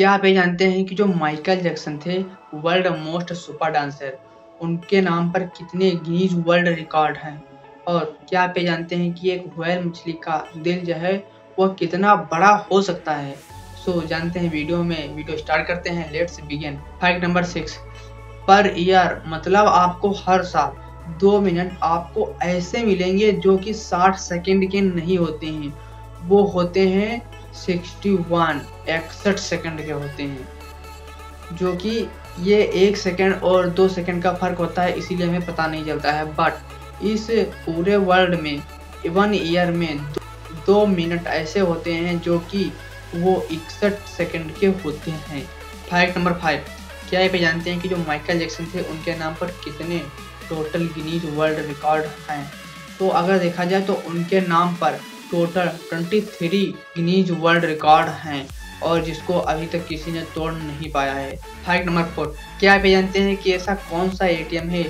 क्या आप ये जानते हैं कि जो माइकल जैक्सन थे वर्ल्ड मोस्ट सुपर डांसर उनके नाम पर कितने गिनीज वर्ल्ड रिकॉर्ड हैं? और क्या आप ये जानते हैं कि एक व्हेल मछली का दिल जो है वह कितना बड़ा हो सकता है? सो so, जानते हैं वीडियो में वीडियो स्टार्ट करते हैं let's begin. Fact number six per year मतलब आपको हर साल दो मिनट आपको ऐसे मिलेंगे जो कि साठ सेकेंड के नहीं होते हैं। वो होते हैं 61 इकसठ सेकंड के होते हैं। जो कि ये एक सेकंड और दो सेकंड का फ़र्क होता है इसीलिए हमें पता नहीं चलता है। बट इस पूरे वर्ल्ड में वन ईयर में दो, दो मिनट ऐसे होते हैं जो कि वो इकसठ सेकंड के होते हैं। फैक्ट नंबर फाइव क्या आप जानते हैं कि जो माइकल जैक्सन थे उनके नाम पर कितने टोटल गिनीज वर्ल्ड रिकॉर्ड हैं? तो अगर देखा जाए तो उनके नाम पर टोटल 23 गिनीज वर्ल्ड रिकॉर्ड हैं और जिसको अभी तक किसी ने तोड़ नहीं पाया है। Fact number four. क्या आप जानते हैं कि ऐसा कौन सा एटीएम है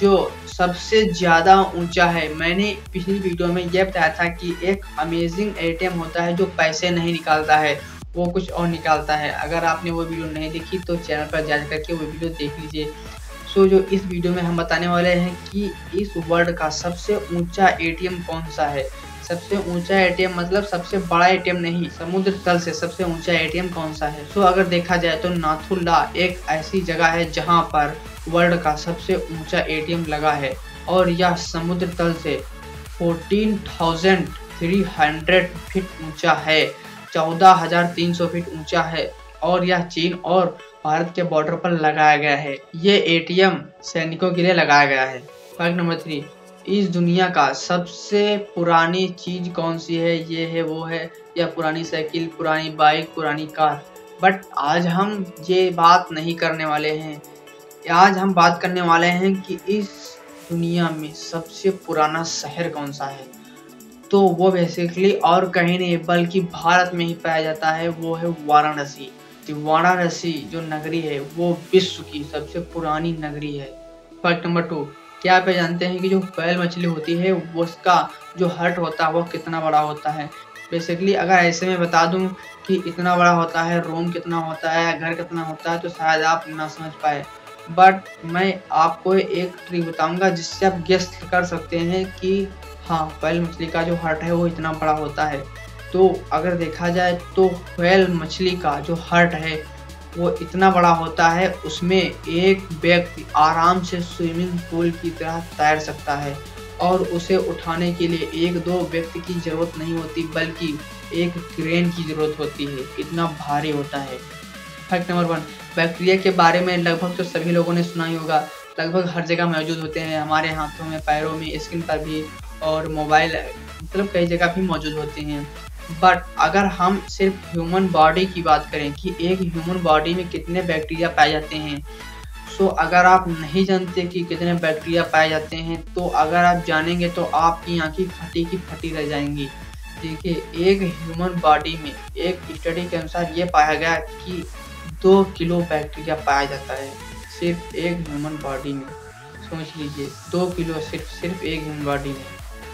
जो सबसे ज़्यादा ऊँचा है? मैंने पिछली वीडियो में यह बताया था कि एक अमेजिंग एटीएम होता है जो पैसे नहीं निकालता है, वो कुछ और निकालता है। अगर आपने वो वीडियो नहीं देखी तो चैनल पर जा करके वो वीडियो देख लीजिए। सो जो इस वीडियो में हम बताने वाले हैं कि इस वर्ल्ड का सबसे ऊँचा एटीएम कौन सा है? सबसे ऊँचा एटीएम मतलब सबसे बड़ा एटीएम नहीं समुद्र तल से सबसे ऊँचा एटीएम कौन सा है? तो अगर देखा जाए तो नाथुल्ला एक ऐसी जगह है जहाँ पर वर्ल्ड का सबसे ऊँचा एटीएम लगा है और यह समुद्र तल से 14,300 फीट ऊँचा है 14,300 फीट ऊँचा है और यह चीन और भारत के बॉर्डर पर लगाया गया है। ये एटीएम सैनिकों के लिए लगाया गया है। फैक्ट नंबर थ्री इस दुनिया का सबसे पुरानी चीज़ कौन सी है? ये है, वो है, या पुरानी साइकिल, पुरानी बाइक, पुरानी कार। बट आज हम ये बात नहीं करने वाले हैं। आज हम बात करने वाले हैं कि इस दुनिया में सबसे पुराना शहर कौन सा है? तो वो बेसिकली और कहीं नहीं, बल्कि भारत में ही पाया जाता है। वो है वाराणसी। वाराणसी जो नगरी है, वो विश्व की सबसे पुरानी नगरी है। फैक्ट नंबर टू क्या आप जानते हैं कि जो बैल मछली होती है, उसका जो हर्ट होता है, वो कितना बड़ा होता है? बेसिकली अगर ऐसे में बता दूँ कि इतना बड़ा होता है रूम कितना होता है, घर कितना होता है तो शायद आप ना समझ पाए। बट मैं आपको एक ट्रिक बताऊँगा जिससे आप गेस्ट कर सकते हैं कि हाँ बैल मछली का जो हर्ट है, वो इतना बड़ा होता है। तो अगर देखा जाए तो बैल मछली का जो हर्ट है वो इतना बड़ा होता है, उसमें एक व्यक्ति आराम से स्विमिंग पूल की तरह तैर सकता है और उसे उठाने के लिए एक दो व्यक्ति की ज़रूरत नहीं होती, बल्कि एक क्रेन की ज़रूरत होती है। इतना भारी होता है। फैक्ट नंबर वन बैक्टीरिया के बारे में लगभग तो सभी लोगों ने सुना ही होगा। लगभग हर जगह मौजूद होते हैं, हमारे हाथों में, पैरों में स्किन पर भी और मोबाइल मतलब कई जगह भी मौजूद होते हैं। बट अगर हम सिर्फ़ ह्यूमन बॉडी की बात करें कि एक ह्यूमन बॉडी में कितने बैक्टीरिया पाए जाते हैं सो so, अगर आप नहीं जानते कि कितने बैक्टीरिया पाए जाते हैं तो अगर आप जानेंगे तो आपकी आँखें फटी की फटी रह जाएँगी। देखिए एक ह्यूमन बॉडी में एक स्टडी के अनुसार ये पाया गया कि दो किलो बैक्टीरिया पाया जाता है सिर्फ़ एक ह्यूमन बॉडी में। सोच लीजिए दो किलो सिर्फ़ सिर्फ़ एक ह्यूमन बॉडी में।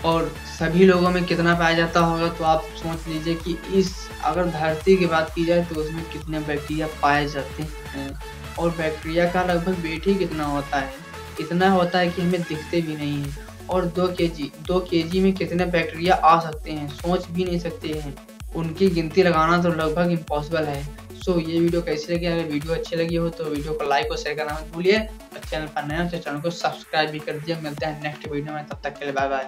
और सभी लोगों में कितना पाया जाता होगा तो आप सोच लीजिए कि इस अगर धरती की बात की जाए तो उसमें कितने बैक्टीरिया पाए जाते हैं और बैक्टीरिया का लगभग वेट ही कितना होता है? इतना होता है कि हमें दिखते भी नहीं है। और दो के जी दो के जी में कितने बैक्टीरिया आ सकते हैं, सोच भी नहीं सकते हैं। उनकी गिनती लगाना तो लगभग इम्पॉसिबल है। सो ये वीडियो कैसी लगी? अगर वीडियो अच्छी लगी हो तो वीडियो को लाइक और शेयर करना मत भूलिए। और चैनल पर नए हो तो चैनल को सब्सक्राइब भी कर दिया मिलते हैं नेक्स्ट वीडियो में, तब तक के लिए बाय बाय